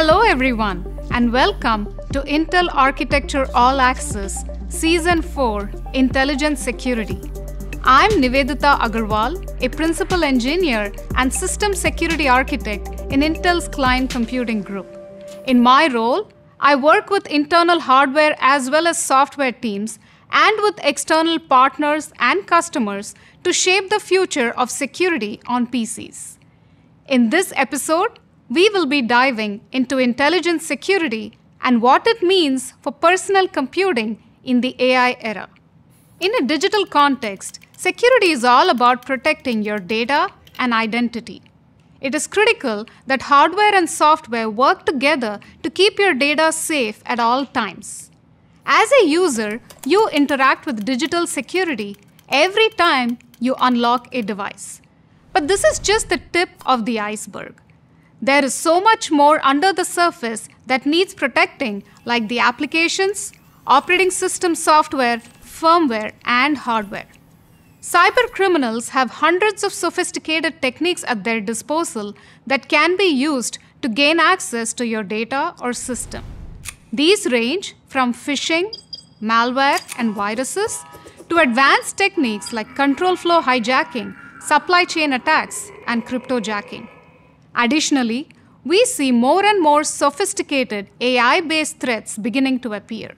Hello, everyone, and welcome to Intel Architecture All Access Season 4 Intelligent Security. I'm Nivedita Aggarwal, a principal engineer and system security architect in Intel's client computing group. In my role, I work with internal hardware as well as software teams and with external partners and customers to shape the future of security on PCs. In this episode, we will be diving into intelligent security and what it means for personal computing in the AI era. In a digital context, security is all about protecting your data and identity. It is critical that hardware and software work together to keep your data safe at all times. As a user, you interact with digital security every time you unlock a device. But this is just the tip of the iceberg. There is so much more under the surface that needs protecting, like the applications, operating system software, firmware, and hardware. Cyber criminals have hundreds of sophisticated techniques at their disposal that can be used to gain access to your data or system. These range from phishing, malware, and viruses to advanced techniques like control flow hijacking, supply chain attacks, and cryptojacking. Additionally, we see more and more sophisticated AI based threats beginning to appear.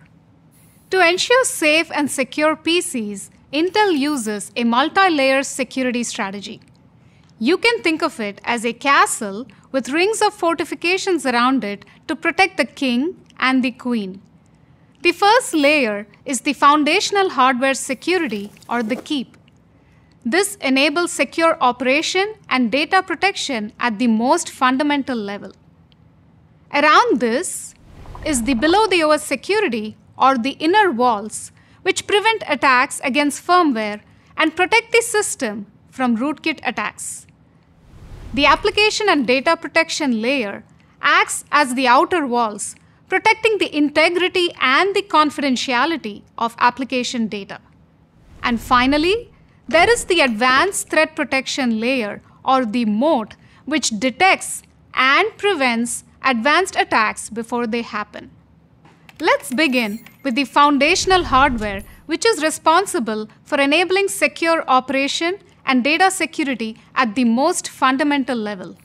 To ensure safe and secure PCs, Intel uses a multi layer security strategy. You can think of it as a castle with rings of fortifications around it to protect the king and the queen. The first layer is the foundational hardware security or the keep. This enables secure operation and data protection at the most fundamental level. Around this is the below the OS security or the inner walls, which prevent attacks against firmware and protect the system from rootkit attacks. The application and data protection layer acts as the outer walls, protecting the integrity and the confidentiality of application data. And finally, there is the advanced threat protection layer or the moat, which detects and prevents advanced attacks before they happen. Let's begin with the foundational hardware, which is responsible for enabling secure operation and data security at the most fundamental level.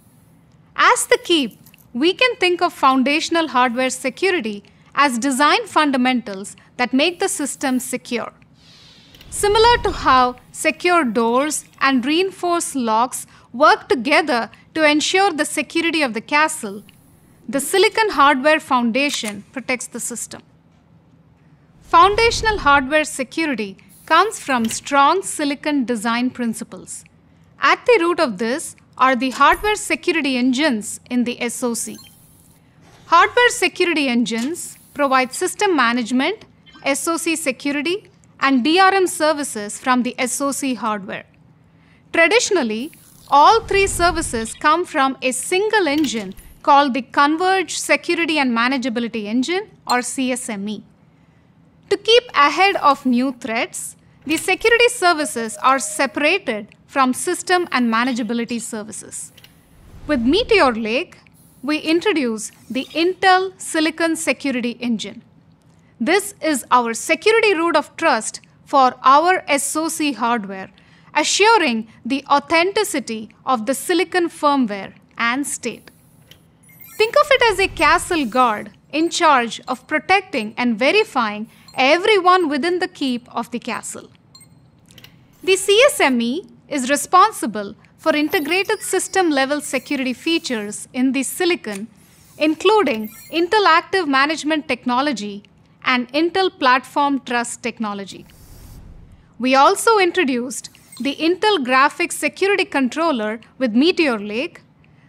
As the keep, we can think of foundational hardware security as design fundamentals that make the system secure. Similar to how secure doors and reinforced locks work together to ensure the security of the castle, the silicon hardware foundation protects the system. Foundational hardware security comes from strong silicon design principles. At the root of this are the hardware security engines in the SoC. Hardware security engines provide system management, SoC security, and DRM services from the SoC hardware. Traditionally, all three services come from a single engine called the Converged Security and Manageability Engine or CSME. To keep ahead of new threats, the security services are separated from system and manageability services. With Meteor Lake, we introduce the Intel Silicon Security Engine. This is our security root of trust for our SoC hardware, assuring the authenticity of the silicon firmware and state. Think of it as a castle guard in charge of protecting and verifying everyone within the keep of the castle. The CSME is responsible for integrated system level security features in the silicon, including Intel Active Management Technology and Intel Platform Trust Technology. We also introduced the Intel Graphics Security Controller with Meteor Lake,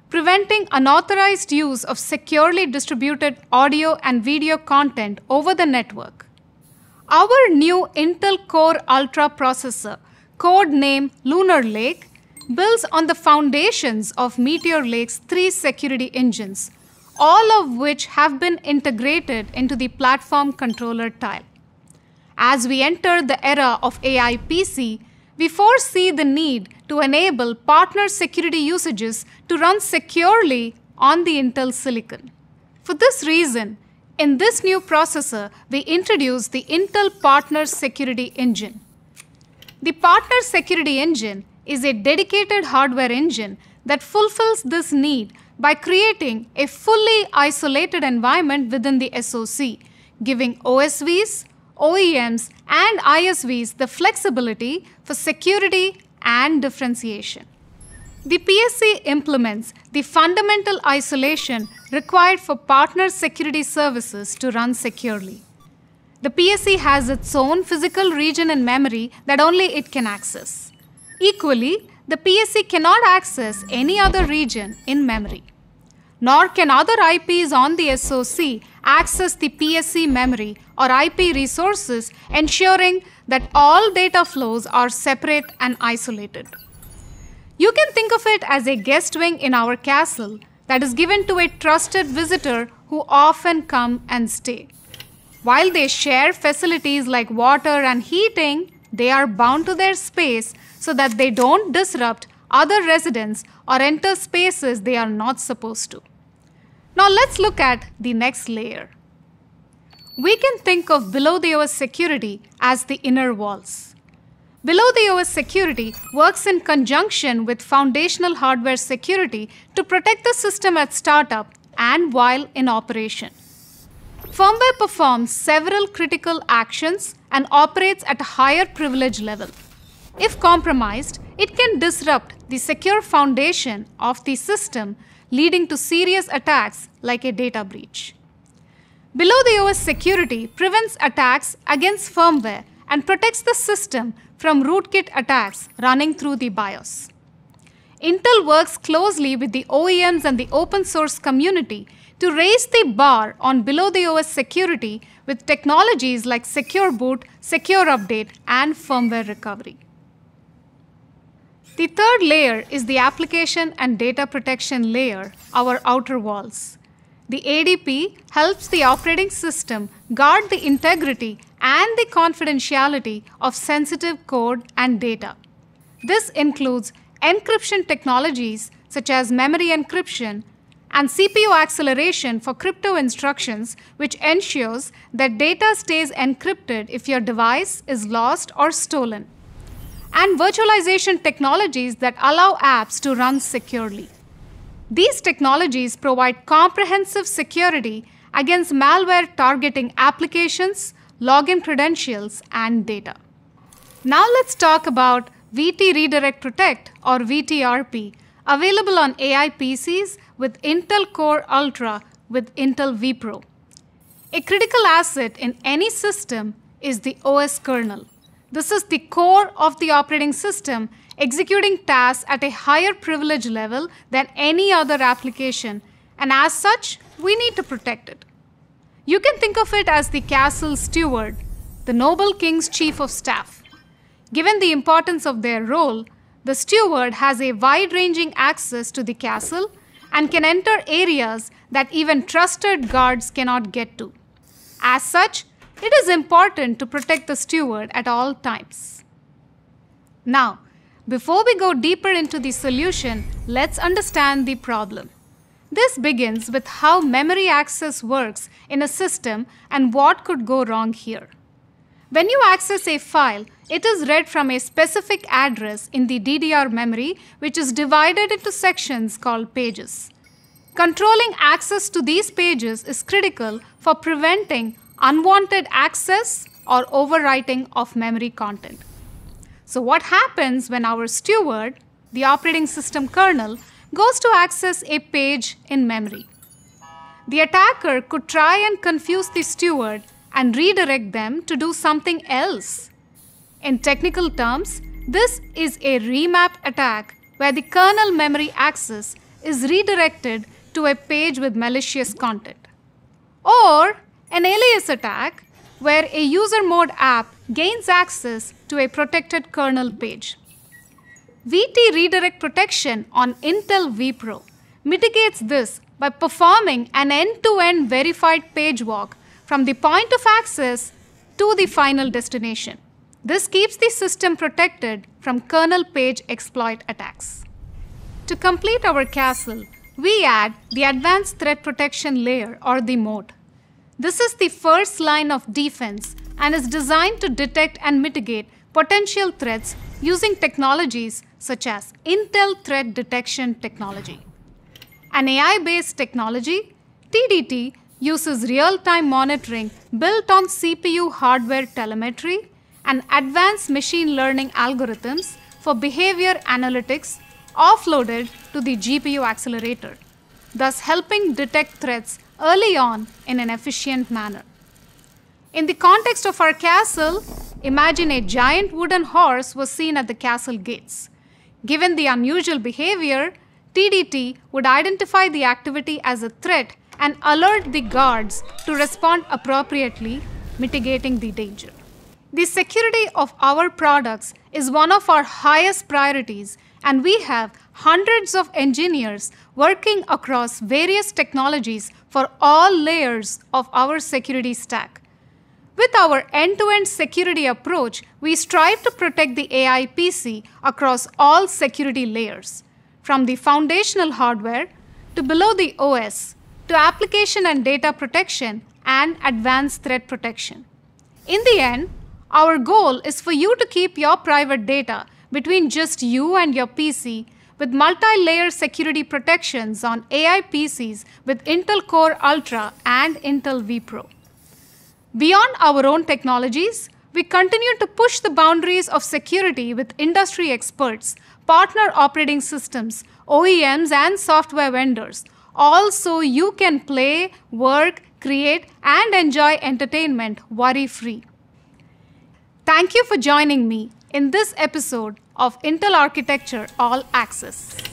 preventing unauthorized use of securely distributed audio and video content over the network. Our new Intel Core Ultra processor, code name Lunar Lake, builds on the foundations of Meteor Lake's three security engines all of which have been integrated into the platform controller tile. As we enter the era of AI PC, we foresee the need to enable partner security usages to run securely on the Intel silicon. For this reason, in this new processor, we introduce the Intel Partner Security Engine. The Partner Security Engine is a dedicated hardware engine that fulfills this need by creating a fully isolated environment within the SoC, giving OSVs, OEMs, and ISVs the flexibility for security and differentiation. The PSE implements the fundamental isolation required for partner security services to run securely. The PSE has its own physical region in memory that only it can access. Equally, the PSE cannot access any other region in memory. Nor can other IPs on the SoC access the PSE memory or IP resources, ensuring that all data flows are separate and isolated. You can think of it as a guest wing in our castle that is given to a trusted visitor who often come and stay. While they share facilities like water and heating, they are bound to their space so that they don't disrupt other residents or enter spaces they are not supposed to. Now let's look at the next layer. We can think of below the OS security as the inner walls. Below the OS security works in conjunction with foundational hardware security to protect the system at startup and while in operation. Firmware performs several critical actions and operates at a higher privilege level. If compromised, it can disrupt the secure foundation of the system, leading to serious attacks like a data breach. Below the OS security prevents attacks against firmware and protects the system from rootkit attacks running through the BIOS. Intel works closely with the OEMs and the open source community to raise the bar on below the OS security with technologies like Secure Boot, Secure Update, and firmware recovery. The third layer is the application and data protection layer, our outer walls. The ADP helps the operating system guard the integrity and the confidentiality of sensitive code and data. This includes encryption technologies such as memory encryption and CPU acceleration for crypto instructions, which ensures that data stays encrypted if your device is lost or stolen, and virtualization technologies that allow apps to run securely. These technologies provide comprehensive security against malware targeting applications, login credentials, and data. Now let's talk about VT Redirect Protect or VTRP, available on AI PCs with Intel Core Ultra with Intel vPro. A critical asset in any system is the OS kernel. This is the core of the operating system executing tasks at a higher privilege level than any other application, and as such, we need to protect it. You can think of it as the castle steward, the noble king's chief of staff. Given the importance of their role, the steward has a wide ranging access to the castle and can enter areas that even trusted guards cannot get to. As such, it is important to protect the steward at all times. Now, before we go deeper into the solution, let's understand the problem. This begins with how memory access works in a system and what could go wrong here. When you access a file, it is read from a specific address in the DDR memory, which is divided into sections called pages. Controlling access to these pages is critical for preventing unwanted access or overwriting of memory content. So what happens when our steward, the operating system kernel, goes to access a page in memory? The attacker could try and confuse the steward and redirect them to do something else. In technical terms, this is a remap attack where the kernel memory access is redirected to a page with malicious content. Or an alias attack where a user mode app gains access to a protected kernel page. VT redirect protection on Intel vPro mitigates this by performing an end-to-end verified page walk from the point of access to the final destination. This keeps the system protected from kernel page exploit attacks. To complete our castle, we add the Advanced Threat Protection Layer or the moat. This is the first line of defense and is designed to detect and mitigate potential threats using technologies such as Intel Threat Detection Technology. An AI based technology, TDT uses real time monitoring built on CPU hardware telemetry and advanced machine learning algorithms for behavior analytics offloaded to the GPU accelerator, thus helping detect threats early on in an efficient manner. In the context of our castle, imagine a giant wooden horse was seen at the castle gates. Given the unusual behavior, TDT would identify the activity as a threat and alert the guards to respond appropriately, mitigating the danger. The security of our products is one of our highest priorities, and we have hundreds of engineers working across various technologies for all layers of our security stack. With our end to end security approach, we strive to protect the AI PC across all security layers, from the foundational hardware to below the OS to application and data protection and advanced threat protection. In the end, our goal is for you to keep your private data between just you and your PC with multi-layer security protections on AI PCs with Intel Core Ultra and Intel vPro. Beyond our own technologies, we continue to push the boundaries of security with industry experts, partner operating systems, OEMs, and software vendors, all so you can play, work, create, and enjoy entertainment worry free. Thank you for joining me in this episode of Intel Architecture All Access.